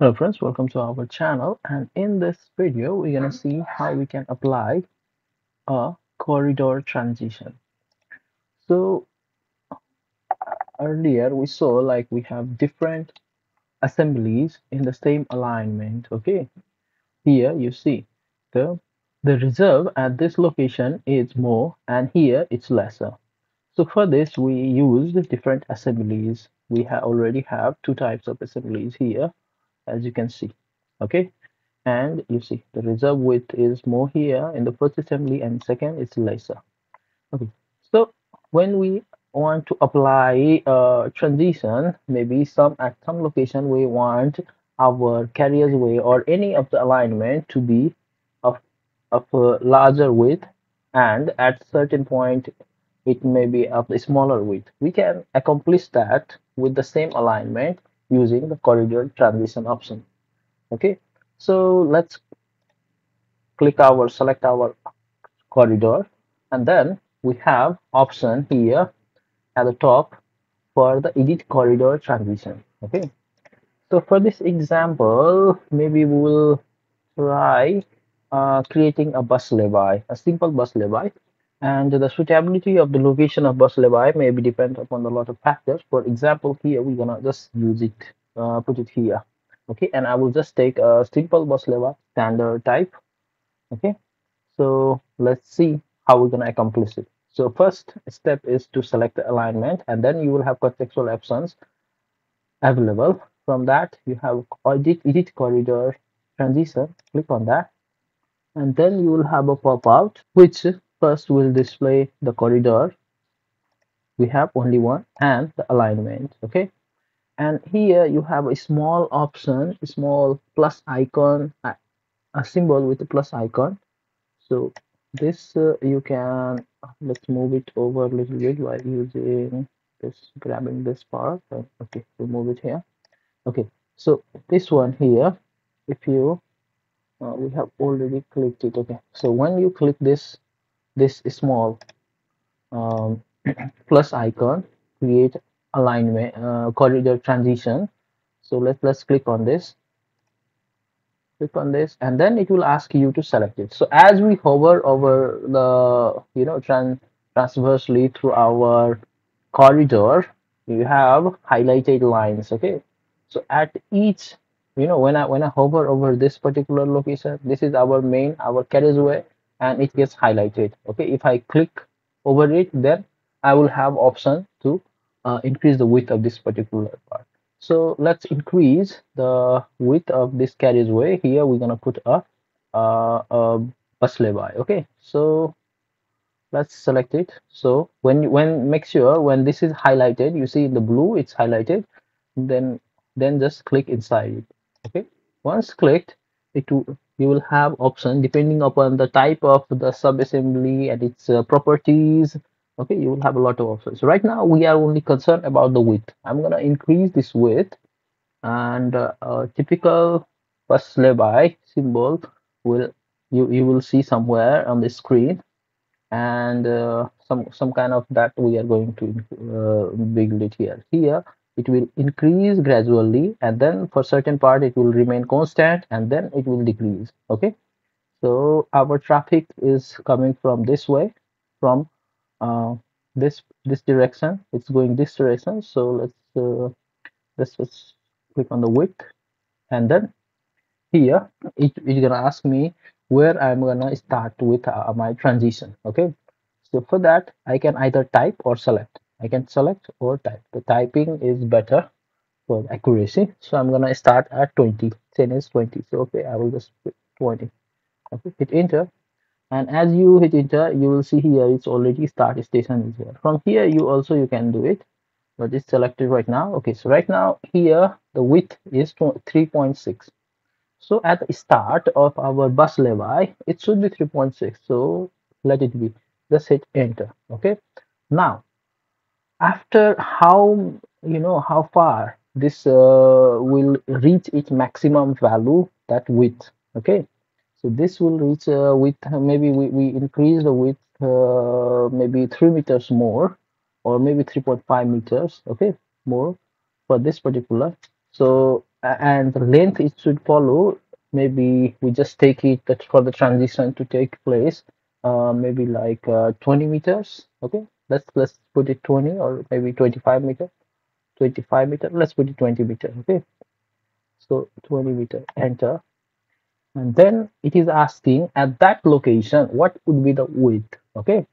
Hello friends, welcome to our channel and in this video we're gonna see how we can apply a corridor transition. So earlier we saw like we have different assemblies in the same alignment okay? Here you see the the reserve at this location is more and here it's lesser. So for this we use different assemblies. We have already have two types of assemblies here as you can see okay? And you see the reserve width is more here in the first assembly and second it's lesser okay? So when we want to apply a transition maybe some at some location we want our carriageway or any of the alignment to be of of a larger width and at certain point it may be of a smaller width. We can accomplish that with the same alignment using the corridor transition option. Okay? So let's click our select our corridor and then we have option here at the top for the edit corridor transition. Okay? So for this example maybe we will try uh, creating a bus layby a simple bus layby and the suitability of the location of bus layby may be depend upon a lot of factors. For example here we're gonna just use it uh, put it here. Okay and i will just take a simple bus layby standard type. Okay so let's see how we're to accomplish it. So first step is to select the alignment and then you will have contextual options available. From that you have edit edit corridor transition. Click on that. And then you will have a pop-out which first we'll display the corridor. We have only one and the alignment okay? And here you have a small option a small plus icon a, symbol with a plus icon. So this uh, you can let's move it over a little bit by using this grabbing this part. Okay we'll move it here. Okay so this one here if you uh, we have already clicked it okay? So when you click this this small um, plus icon create alignment uh, corridor transition. So let's let's click on this. Click on this and then it will ask you to select it. So as we hover over the you know trans transversely through our corridor you have highlighted lines okay? So at each you know when i when i hover over this particular location this is our main our carriageway and it gets highlighted. Okay if i click over it then i will have option to uh, increase the width of this particular part. So let's increase the width of this carriageway here we're gonna put a, uh, a bus layby okay? So let's select it. So when when make sure when this is highlighted you see in the blue it's highlighted then then just click inside it okay? Once clicked it will you will have option depending upon the type of the subassembly and its uh, properties okay you will have a lot of options. Right now we are only concerned about the width. I'm going to increase this width and uh, a typical bus layby symbol will you you will see somewhere on the screen and uh, some some kind of that we are going to uh, build it here. Here it will increase gradually and then for certain part it will remain constant and then it will decrease okay? So our traffic is coming from this way from uh, this this direction. It's going this direction so let's uh, let's just click on the width. And then here it, it's gonna ask me where I'm gonna start with uh, my transition okay? So for that I can either type or select I can select or type. The typing is better for accuracy. So I'm gonna start at 20 10 is 20 so okay I will just put 20 okay hit enter. And as you hit enter you will see here it's already start station is here. From here you also you can do it. But it's selected right now. Okay so right now here the width is 3.6 so at the start of our bus layby, it should be 3.6. So let it be. Just hit enter. Okay. Now, after how you know how far this uh, will reach its maximum value, that width. Okay. So this will reach uh, width. Maybe we, we increase the width uh, maybe three meters more, or maybe 3.5 meters. Okay, more for this particular. So and the length it should follow maybe we just take it for the transition to take place uh, maybe like uh, 20 meters okay let's let's put it 20 or maybe 25 meter. 25 meter let's put it 20 meter okay? So 20 meter enter. And then it is asking at that location what would be the width okay?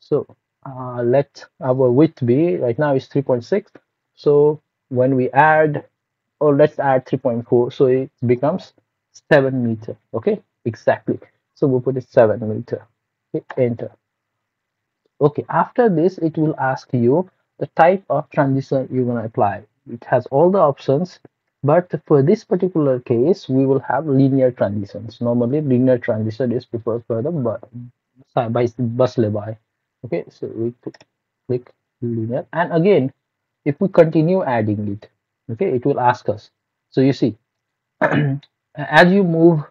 So uh, let our width be right now is 3.6 so when we add or let's add 3.4 so it becomes 7 meter okay? Exactly. So we'll put it 7 meter. Okay, enter okay after this it will ask you the type of transition you're going to apply. It has all the options but for this particular case we will have linear transitions. Normally linear transition is preferred for the bu- by bus lay okay so we click linear. And again if we continue adding it okay it will ask us. So you see as you move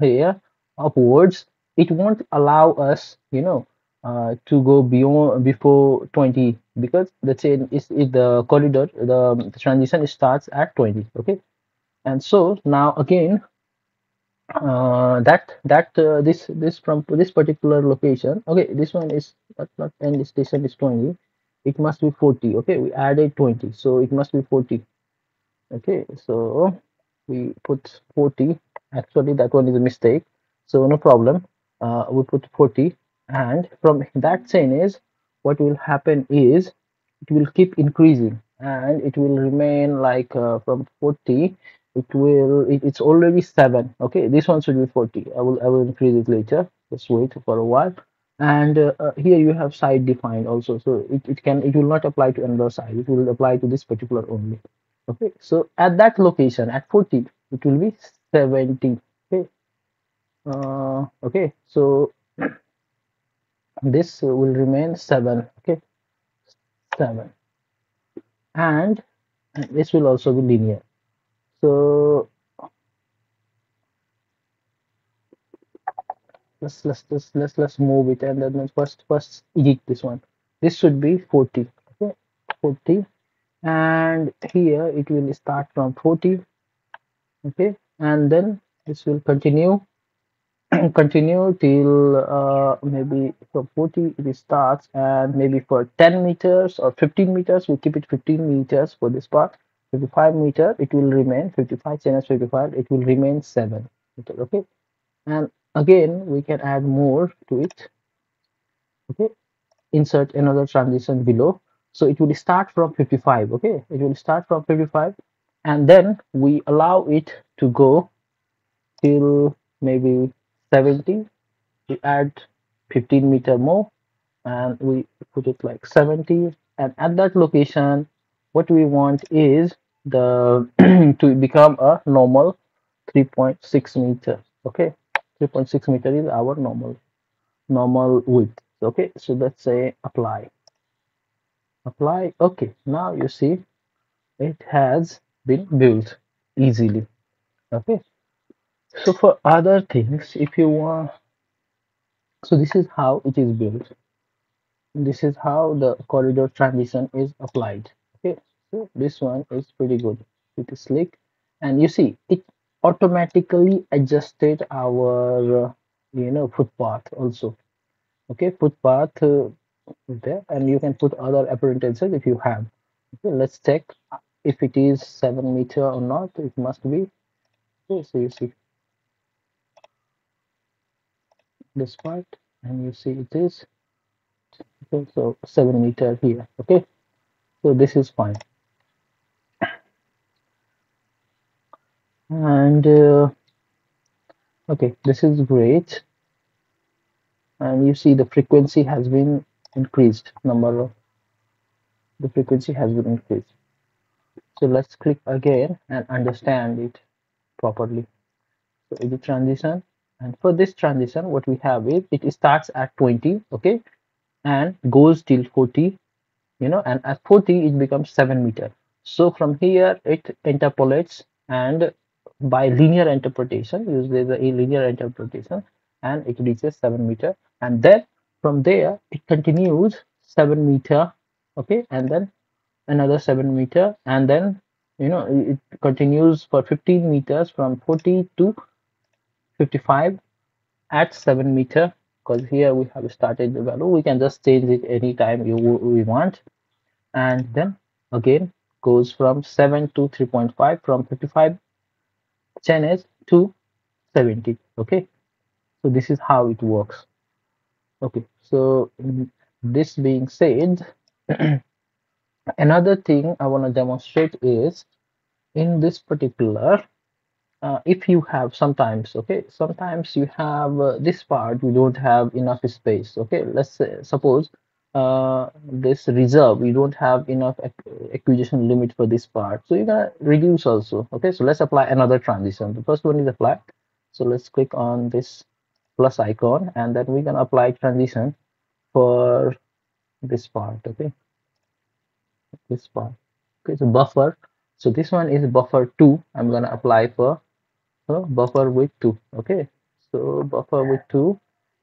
here upwards it won't allow us you know uh, to go beyond before 20 because the chain is, the corridor the, the transition starts at 20 okay? And so now again uh, that that uh, this this from this particular location okay this one is not, not end station is 20 it must be 40 okay? We added 20 so it must be 40 okay? So we put 40 actually that one is a mistake so no problem uh, we put 40 and from that is what will happen is it will keep increasing. And it will remain like uh, from 40 it will it, it's already 7 okay this one should be 40 i will i will increase it later. Just wait for a while. And uh, uh, here you have side defined also. So it, it can it will not apply to another side. It will apply to this particular only. Okay so at that location at 40 it will be 70 okay. Uh, okay so this will remain 7 okay? 7 and this will also be linear. So let's let's let's let's, let's move it and then first first edit this one. This should be 40 okay? 40 and here it will start from 40 okay? And then this will continue continue till uh, maybe from 40 it starts and maybe for 10 meters or 15 meters we keep it 15 meters for this part. 55 meter it will remain 55 minus 55 it will remain 7 meter okay? And again we can add more to it okay? Insert another transition below. So it will start from 55 okay? It will start from 55 and then we allow it to go till maybe 70 we add 15 meter more and we put it like 70 and at that location what we want is the to become a normal 3.6 meter okay? 3.6 meter is our normal normal width okay? So let's say apply. Apply okay now you see it has been built easily okay so for other things if you want so this is how it is built. This is how the corridor transition is applied. Okay so this one is pretty good. It is slick. And you see it automatically adjusted our uh, you know footpath also. Okay footpath uh, there and you can put other appearances if you have. Okay let's check if it is seven meter or not. It must be. Okay so you see this part and you see it is okay so seven meter here okay? So this is fine. And uh, okay this is great. And you see the frequency has been increased number of the frequency has been increased. So let's click again and understand it properly. So edit transition and for this transition what we have is it starts at 20 okay and goes till 40 you know and at 40 it becomes 7 meter. So from here it interpolates and by linear interpretation use the linear interpretation and it reaches 7 meter. And then from there it continues 7 meter okay and then another 7 meter. And then you know it continues for 15 meters from 40 to 55 at 7 meter because here we have started the value. We can just change it anytime you we want. And then again goes from 7 to 3.5 from 55 channels to 70 okay? So this is how it works. Okay so this being said another thing i want to demonstrate is in this particular uh, if you have sometimes okay sometimes you have uh, this part we don't have enough space okay? Let's say suppose uh, this reserve you don't have enough acquisition limit for this part. So you're gonna reduce also okay? So let's apply another transition. The first one is apply so let's click on this plus icon and then we can apply transition for this part okay? This part. Okay so buffer. So this one is buffer 2 i'm gonna apply for buffer with 2 okay? So buffer with 2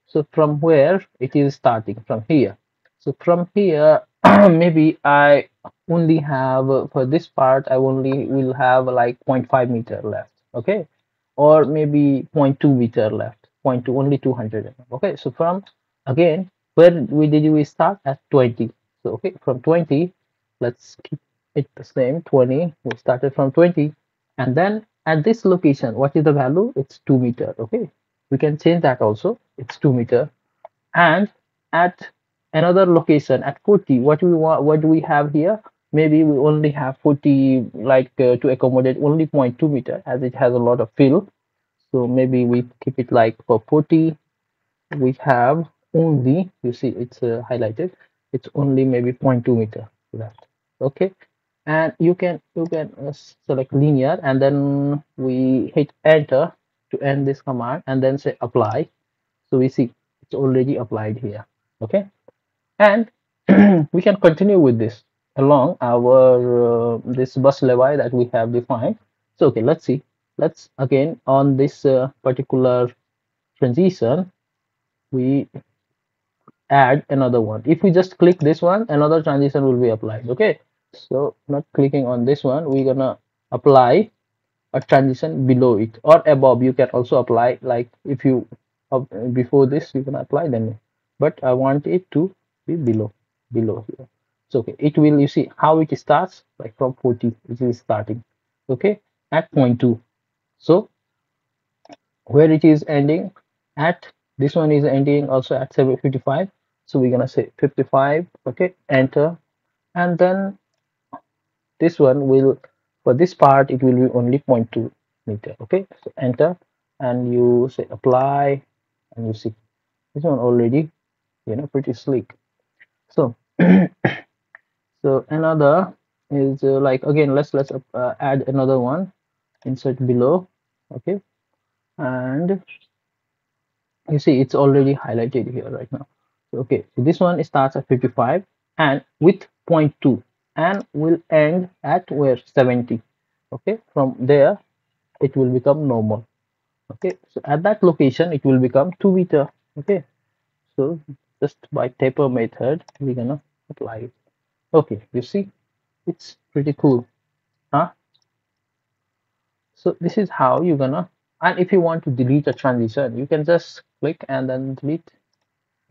so from where it is starting? From here. So from here maybe i only have for this part i only will have like 0.5 meter left okay? Or maybe 0.2 meter left. 0.2 only 200 okay? So from again where we did we start? At 20 so okay from 20 let's keep it the same 20 we started from 20 and then at this location what is the value? It's 2 meter okay? We can change that also. It's 2 meter. And at another location at 40 what we want what do we have here? Maybe we only have 40 like uh, to accommodate only 0.2 meter as it has a lot of fill. So maybe we keep it like for 40 we have only you see it's uh, highlighted. It's only maybe 0.2 meter left okay and you can you can uh, select linear and then we hit enter to end this command and then say apply. So we see it's already applied here. Okay? And we can continue with this along our uh, this bus layby that we have defined. So okay let's see. Let's again on this uh, particular transition we add another one. If we just click this one another transition will be applied. Okay so not clicking on this one we're gonna apply a transition below it or above. You can also apply like if you uh, before this you can apply then. But i want it to be below below here. So okay it will you see how it starts like from 40 it is starting. Okay at point 2 so where it is ending? At this one is ending also at 755 so we're gonna say 55 okay enter. And then this one will for this part it will be only 0.2 meter okay? So enter and you say apply and you see. This one already you know pretty sleek so so another is uh, like again let's let's uh, add another one. Insert below okay? And you see it's already highlighted here right now. Okay so this one starts at 55 and with 0.2 and will end at where? 70 okay from there it will become normal. Okay so at that location it will become 2 meter. Okay so just by taper method we're gonna apply it. Okay you see it's pretty cool huh? So this is how you're gonna and if you want to delete a transition you can just click and then delete.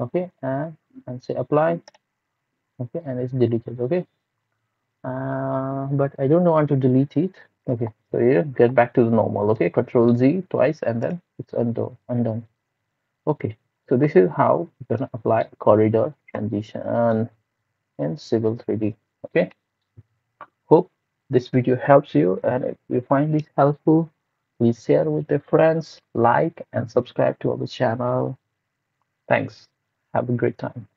Okay and and say apply. Okay and it's deleted. Okay but I don't want to delete it. Okay so here get back to the normal. Okay control Z twice and then it's undo undone. Okay so this is how you're gonna apply corridor transition in civil 3d okay hope this video helps you and if you find this helpful please share with your friends like and subscribe to our channel. Thanks. Have a great time